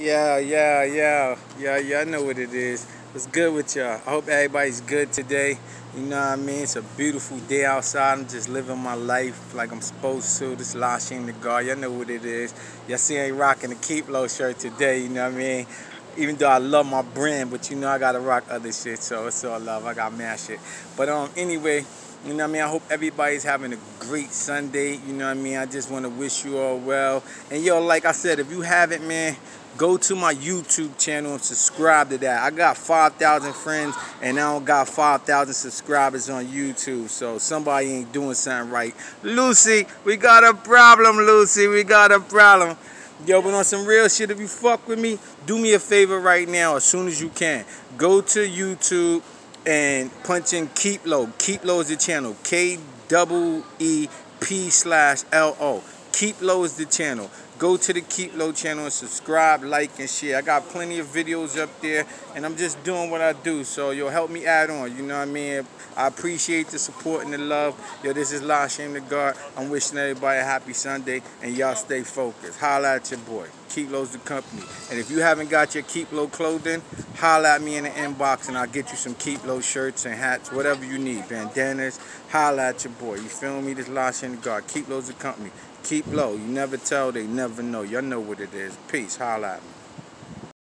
Yeah, yeah, yeah, yeah, yeah. I know what it is. What's good with y'all? I hope everybody's good today. You know what I mean? It's a beautiful day outside. I'm just living my life like I'm supposed to. This La Shame the God. Y'all know what it is. Y'all see I ain't rocking the KeepLo shirt today. You know what I mean? Even though I love my brand, but you know I gotta rock other shit, so it's all love. I got mad shit. But um, anyway. You know what I mean? I hope everybody's having a great Sunday. You know what I mean? I just want to wish you all well. And yo, like I said, if you haven't, man, go to my YouTube channel and subscribe to that. I got 5,000 friends and I don't got 5,000 subscribers on YouTube. So somebody ain't doing something right. Lucy, we got a problem, Lucy. We got a problem. Yo, but on some real shit, if you fuck with me, do me a favor right now as soon as you can. Go to YouTube and punch in KeepLo. Keep Low is the channel. K double E P slash L O. KeepLo is the channel. Go to the KeepLo channel and subscribe, like, and share. I got plenty of videos up there, and I'm just doing what I do. So, yo, help me add on. You know what I mean? I appreciate the support and the love. Yo, this is La Shame the God. I'm wishing everybody a happy Sunday, and y'all stay focused. Holla at your boy. KeepLo's the company. And if you haven't got your KeepLo clothing, holla at me in the inbox, and I'll get you some KeepLo shirts and hats, whatever you need. Bandanas, holla at your boy. You feel me? This La Shame the God. KeepLo's the company. Keep low. You never tell, they never know. Y'all know what it is. Peace. Holla at me.